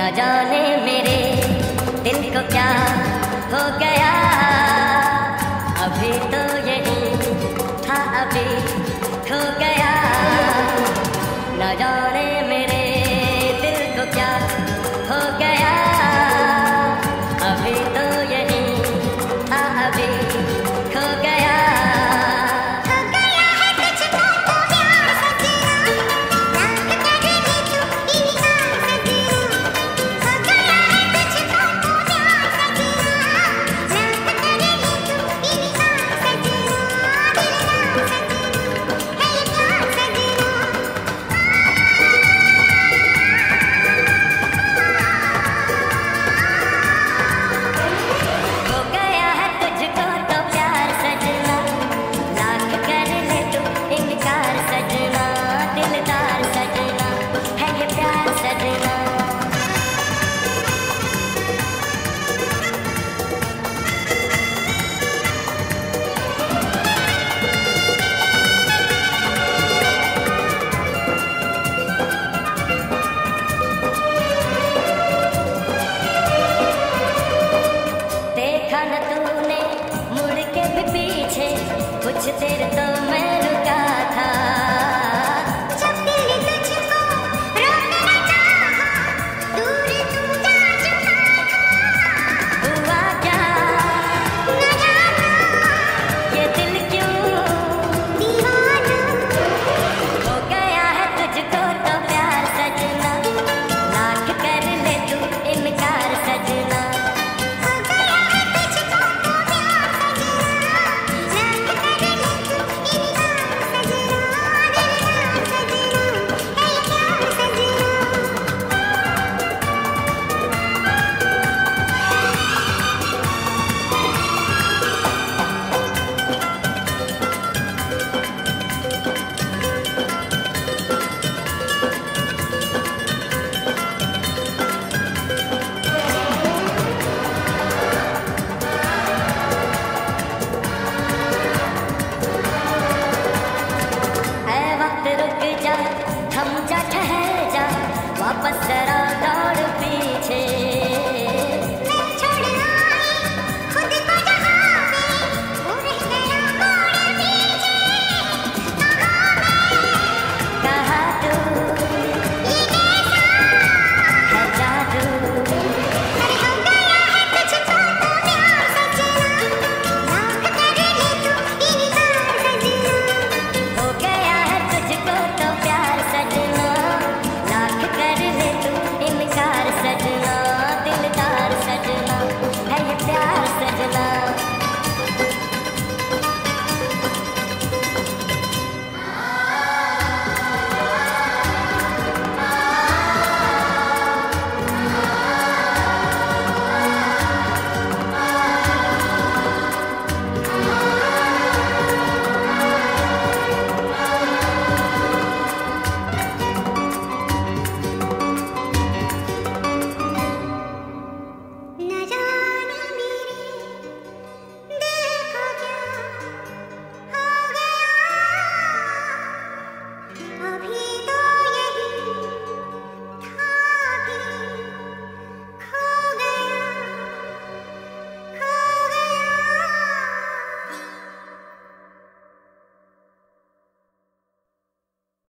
न जाने मेरे दिल को क्या हो गया। अभी तो यही था, अभी खो गया। न जाने did it.